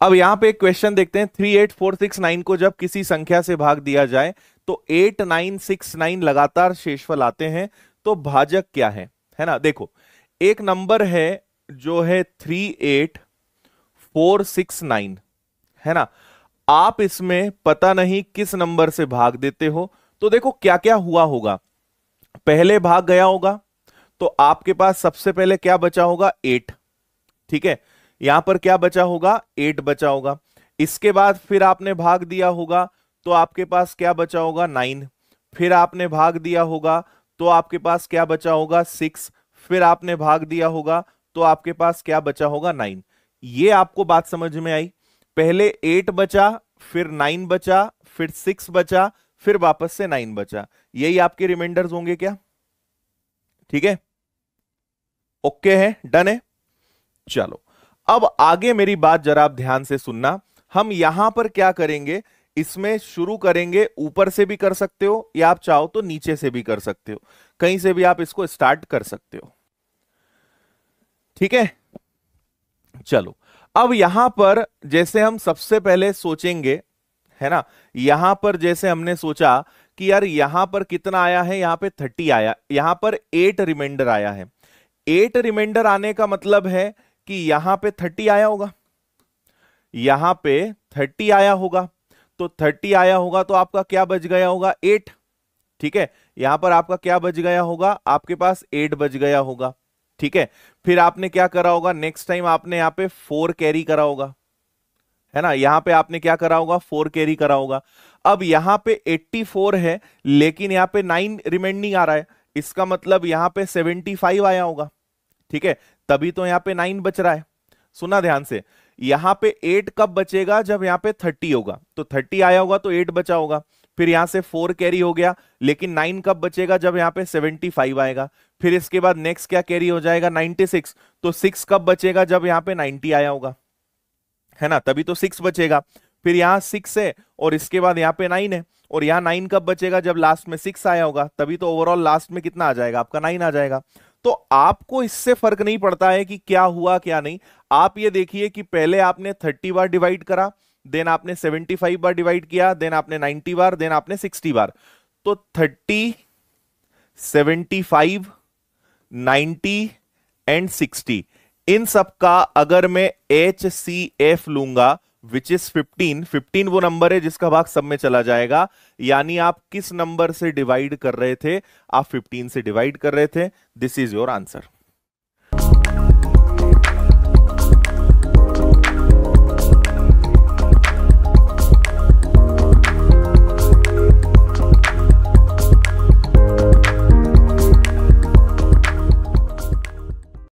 अब यहाँ पे एक क्वेश्चन देखते हैं। Three eight four six nine को जब किसी संख्या से भाग दिया जाए तो एट नाइन सिक्स नाइन लगातार शेषफल आते हैं तो भाजक क्या है? है ना? देखो, एक नंबर है, जो है three eight four six nine है ना? आप इसमें पता नहीं किस नंबर से भाग देते हो तो देखो क्या क्या हुआ होगा। पहले भाग गया होगा तो आपके पास सबसे पहले क्या बचा होगा? एट ठीक है? यहाँ पर क्या बचा होगा? एट बचा होगा। इसके बाद फिर आपने भाग दिया होगा तो आपके पास क्या बचा होगा? नाइन। फिर आपने भाग दिया होगा तो आपके पास क्या बचा होगा? सिक्स। फिर आपने भाग दिया होगा तो आपके पास क्या बचा होगा? नाइन। ये आपको बात समझ में आई। पहले एट बचा, फिर नाइन बचा, फिर सिक्स बचा, फिर वापस से नाइन बचा। यही आपके रिमाइंडर्स होंगे क्या? ठीक है? ओके है? डन है? चलो। अब आगे मेरी बात जरा आप ध्यान से सुनना। हम यहाँ पर क्या करेंगे? इसमें शुरू करेंगे, ऊपर से भी कर सकते हो, या आप चाहो तो नीचे से भी कर सकते हो। कहीं से भी आप इसको स्टार्ट कर सकते हो। ठीक है? चलो, अब यहाँ पर जैसे हम सबसे पहले सोचेंगे, है ना? यहाँ पर जैसे हमने सोचा कि यार यहाँ पर कितना आया है, यहाँ पे थर्टी आया। यहाँ पर एट रिमाइंडर आया है। एट रिमाइंडर आने का मतलब है कि यहाँ पे थर्टी आया होगा। यहाँ पे थर्टी आया होगा। तो थर्टी आया होगा तो आपका क्या बच गया होगा? एट। ठीक है? यहाँ पर आपका क्या बच गया होगा? आपके पास एट बच गया होगा। ठीक है? फिर आपने क्या करा होगा? नेक्स्ट टाइम आपने यहाँ पे फोर कैरी करा होगा। है ना? यहाँ पे आपने क्या करा होगा? फोर कैरी करा होगा। अब यहाँ पे 84 है, लेकिन यहाँ पे नाइन रिमाइंडिंग आ रहा है। इसका मतलब यहाँ पे 75 आया होगा। ठीक है? तभी तो यहाँ पे नाइन बच रहा है। सुना ध्यान से। यहाँ पे एट कब बचेगा? जब यहाँ पे थर्टी होगा। तो थर्टी आया होगा तो एट बचा होगा। फिर यहाँ से फोर कैरी हो गया। लेकिन नाइन कब बचेगा? जब यहाँ पे सेवेंटी फाइव आएगा। फिर इसके बाद नेक्स्ट क्या कैरी हो जाएगा? नाइनटी सिक्स तो सिक्स कब बचेगा? जब यहाँ पे नाइनटी आया होगा। है ना? तभी तो सिक्स बचेगा। फिर यहाँ सिक्स है और इसके बाद यहाँ पे नाइन है। और यहाँ नाइन कब बचेगा? जब लास्ट में सिक्स आया होगा। तभी तो ओवरऑल लास्ट में कितना आ जाएगा? आपका नाइन आ जाएगा। तो आपको इससे फ़र्क नहीं पड़ता है कि क्या हुआ, क्या नहीं। आप ये देखिए कि पहले आपने थर्टी बार डिवाइड करा, देन आपने सेवेंटी फाइव बार डिवाइड किया, देन आपने नाइनटी बार, देन आपने सिक्सटी बार। तो thirty, seventy five ninety and sixty, इन सब का अगर मैं एच सी एफ़ लूँगा विच इज़ 15 15 वो नंबर है जिसका भाग सब में चला जाएगा। यानी आप किस नंबर से डिवाइड कर रहे थे? आप 15 से डिवाइड कर रहे थे। This is your answer